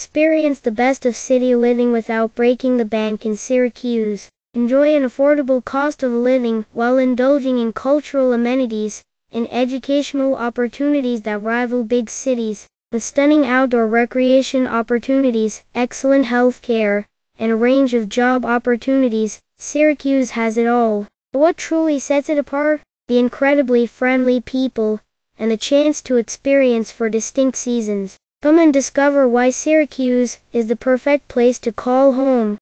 Experience the best of city living without breaking the bank in Syracuse. Enjoy an affordable cost of living while indulging in cultural amenities and educational opportunities that rival big cities. With stunning outdoor recreation opportunities, excellent health care, and a range of job opportunities, Syracuse has it all. But what truly sets it apart? The incredibly friendly people, and the chance to experience four distinct seasons. Come and discover why Syracuse is the perfect place to call home.